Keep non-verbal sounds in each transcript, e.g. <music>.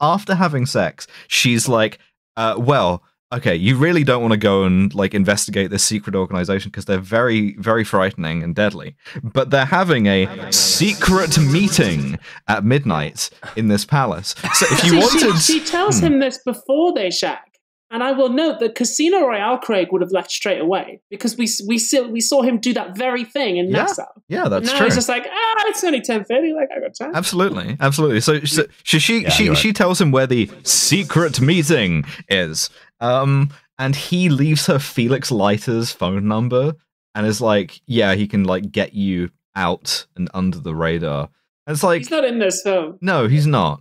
After having sex, she's like, uh, well, okay, you really don't want to go and like investigate this secret organization because they're very, very frightening and deadly. But they're having a secret meeting at midnight in this palace. So if you wanted, she, she tells Hmm. him this before they shack. And I will note that Casino Royale Craig would have left straight away because we we saw, we saw him do that very thing in Yeah, Nassau. yeah, that's now true. he's just like, ah, it's only ten thirty. Like I got time. Absolutely, absolutely. So, so she she Yeah, she, right. she tells him where the secret meeting is, um, and he leaves her Felix Leiter's phone number and is like, "Yeah, he can like get you out and under the radar." And it's like, He's not in this film. no, he's not.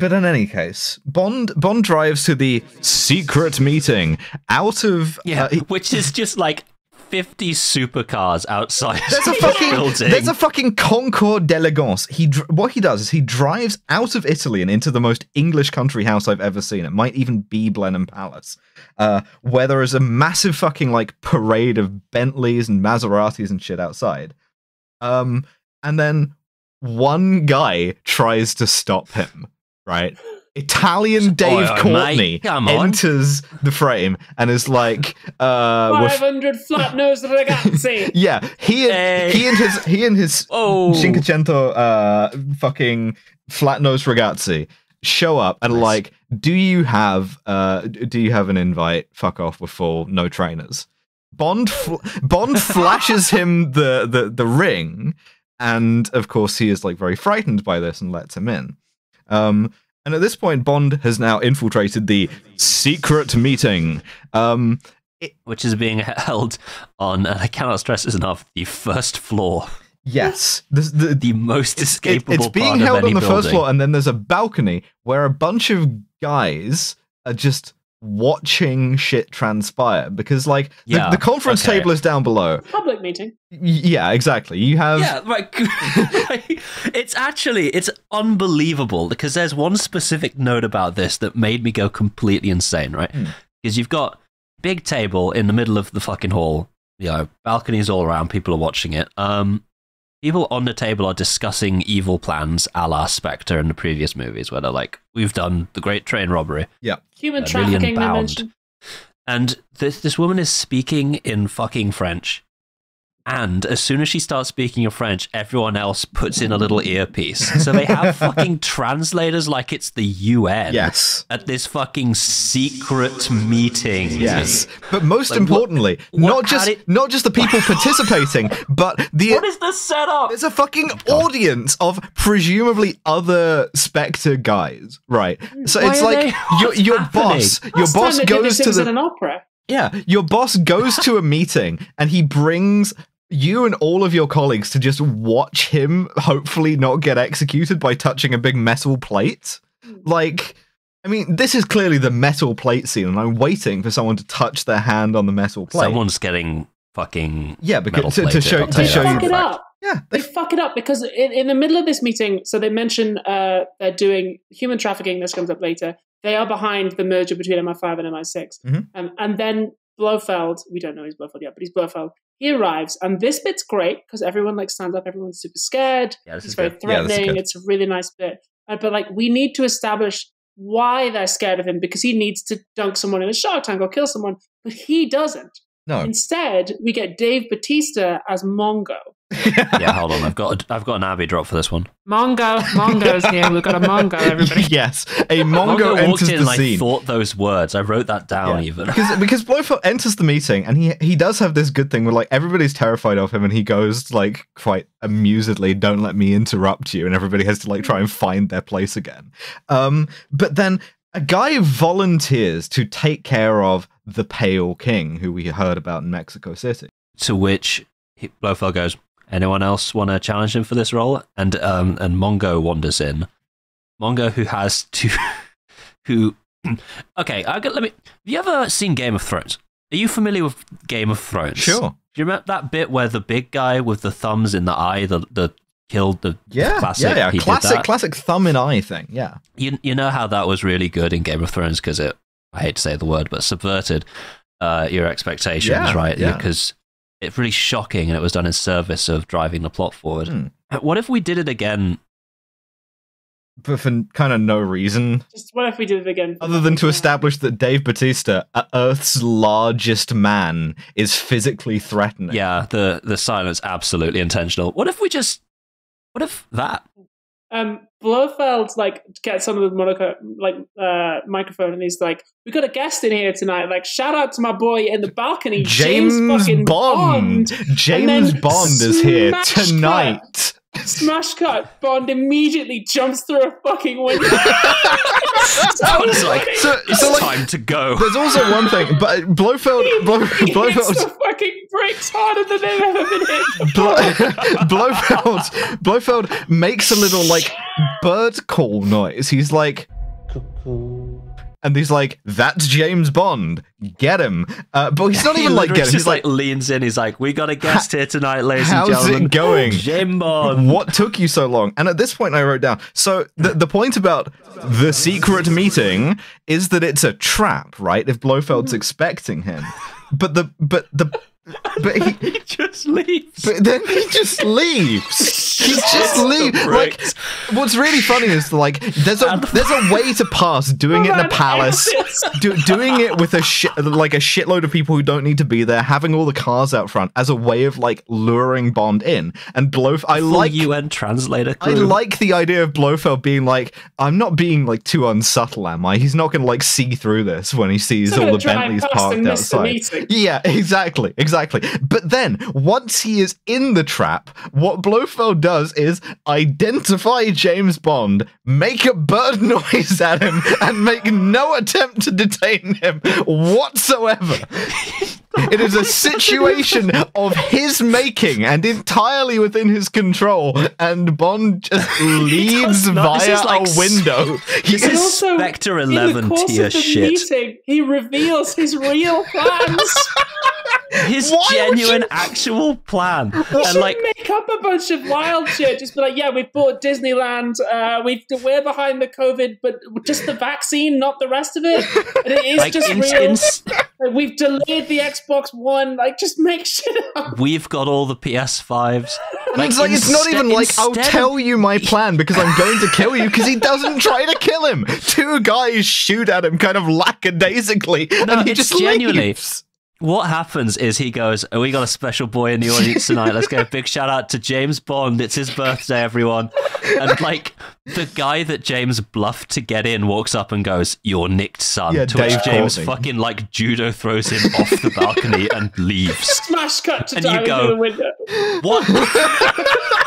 But in any case, Bond Bond drives to the secret meeting out of Yeah, uh, he- which is just like 50 supercars outside There's a fucking building. there's a fucking Concours d'Elegance. He what he does is he drives out of Italy and into the most English country house I've ever seen. It might even be Blenheim Palace, uh, where there is a massive fucking like parade of Bentleys and Maseratis and shit outside. Um, and then one guy tries to stop him. Right, Italian Dave Oi, oi, Courtney mate, enters the frame and is like, uh, we're Five hundred flat nosed ragazzi. <laughs> yeah, he and Hey. he and his he and his <laughs> Oh. Cinquecento uh fucking flat nosed ragazzi show up and Nice. like, do you have uh do you have an invite? Fuck off with full no trainers. Bond fl- Bond <laughs> flashes him the, the the ring, and of course he is like very frightened by this and lets him in. Um, and at this point, Bond has now infiltrated the secret meeting. Um, which is being <laughs> held on, and I cannot stress this enough, the first floor. yes, the, the, The most It- escapable it's being held on the first floor, and then there's a balcony where a bunch of guys are just watching shit transpire because, like, the, Yeah, the conference okay. table is down below. Public meeting. Yeah, exactly. You have Yeah, right. <laughs> it's actually it's unbelievable because there's one specific note about this that made me go completely insane, right? Hmm. Because you've got big table in the middle of the fucking hall, you know, balconies all around, people are watching it. Um people on the table are discussing evil plans a la Spectre in the previous movies where they're like, We've done the great train robbery. Yeah. Human A trafficking. million bound. And this this woman is speaking in fucking French. And as soon as she starts speaking in French, everyone else puts in a little earpiece. So they have <laughs> fucking translators like it's the UN yes, at this fucking secret meeting. yes. But most Like, importantly, what- not just did- not just the people participating, <laughs> but the What is the setup? There's a fucking oh audience of presumably other Spectre guys, right? So Why it's like they- <laughs> your your boss, your Last boss goes to the an opera. yeah, your boss goes to a meeting and he brings you and all of your colleagues to just watch him hopefully not get executed by touching a big metal plate. Like I mean, this is clearly the metal plate scene, and I'm waiting for someone to touch their hand on the metal plate. Someone's getting fucking yeah, metal because to, to show to you show you fuck it up. yeah, They they fuck it up because in, in the middle of this meeting, so they mention uh, they're doing human trafficking. This comes up later. They are behind the merger between MI5 and MI6. Mhm. Um, and then Blofeld, we don't know he's Blofeld yet, but he's Blofeld. He arrives, and this bit's great because everyone like stands up. Everyone's super scared. Yeah, this It's is very good. Yeah, threatening. good. it's a really nice bit. Uh, but like, we need to establish why they're scared of him because he needs to dunk someone in a shark tank or kill someone, but he doesn't. no. Instead, we get Dave Bautista as Mongo. Yeah, hold on. I've got a, I've got an Abbey drop for this one. Mongo, Mongo's here. We've got a Mongo, everybody. <laughs> yes, a Mongo, walked enters in the and I scene. thought those words. I wrote that down Yeah. even. because because Blofeld enters the meeting and he he does have this good thing where like everybody's terrified of him and he goes like quite amusedly, "Don't let me interrupt you," and everybody has to like try and find their place again. Um, but then a guy volunteers to take care of the Pale King, who we heard about in Mexico City. To which he, Blofeld goes, "Anyone else want to challenge him for this role?" And um, and Mongo wanders in. Mongo, who has to, <laughs> who, <clears throat> okay, I got. Let me. Have you ever seen Game of Thrones? Are you familiar with Game of Thrones? Sure. Do you remember that bit where the big guy with the thumbs in the eye, the the killed the Yeah, classic, yeah, yeah. Classic, classic thumb in eye thing. Yeah, you you know how that was really good in Game of Thrones because it I hate to say the word but subverted uh, your expectations Yeah, right yeah. because it's really shocking and it was done in service of driving the plot forward. Hmm. What if we did it again but for kind of no reason Just what if we did it again? other than to establish that Dave Bautista, uh, Earth's largest man, is physically threatening. Yeah, the the silence absolutely intentional. What if we just? What if that? Um, Blofeld like gets on the Monaco like uh, microphone and he's like, "We got a guest in here tonight. Like, shout out to my boy in the balcony, James, James, fucking Bond. And James Bond is here tonight. cut. Tonight. Smash cut. Bond immediately jumps through a fucking window. <laughs> Bond's like, So, it's so like, time to go. there's also one thing, but Blofeld, Blo- he hits Blofeld, the fucking brakes harder than they've ever been hit. Blo- <laughs> Blofeld, Blofeld makes a little like bird call noise. He's like, and he's like, "That's James Bond. Get him!" Uh, but he's <laughs> not He even like literally get him. He's like, like leans in. He's like, "We got a guest here tonight, ladies how's and it gentlemen." <laughs> going? <laughs> Jim Bond. what took you so long? And at this point, I wrote down. So the the point about the secret meeting is that it's a trap, right? If Blofeld's expecting him, but the but the <laughs> but he. He just leaves. But then he just <laughs> leaves. He just leaves. Like, what's really funny is like there's a there's a way to pass doing it in a Man palace, do, doing it with a shit like a shitload of people who don't need to be there, having all the cars out front as a way of like luring Bond in. And Blof, I like UN translator. I like the idea of Blofeld being like, I'm not being like too unsubtle, am I? He's not going to like see through this when he sees all the Bentleys parked miss the outside. Yeah, <laughs> exactly, exactly. But then once he is in the trap, what Blofeld does is identify James Bond, make a bird <laughs> noise at him, and make no attempt to detain him whatsoever. <laughs> It is a situation of his making and entirely within his control, and Bond just <laughs> leaves not. This via is like a window. He this is is also, Spectre in 11 the tier of the shit. meeting, he reveals his real plans. <laughs> His Why genuine you- actual plan. He and should like make up a bunch of wild shit. Just be like, yeah, we've bought Disneyland. Uh, we've we're behind the COVID, but just the vaccine, not the rest of it. And it is like just in- real. in- We've delayed the Xbox One. Like, just make shit up. we've got all the PS5s. And it's like it's not even like I'll tell you my <laughs> plan because I'm going to kill you because he doesn't try to kill him. Two guys shoot at him kind of lackadaisically, No, and he it's just genuinely- leaves. What happens is he goes, oh, "We got a special boy in the audience tonight. Let's get a big shout out to James Bond. It's his birthday, everyone." And like the guy that James bluffed to get in walks up and goes, "You're nicked, son." Yeah, to which Dave James Courtney. fucking like judo throws him off the balcony and leaves. <laughs> Smash cut to And you go- through the window. What? <laughs>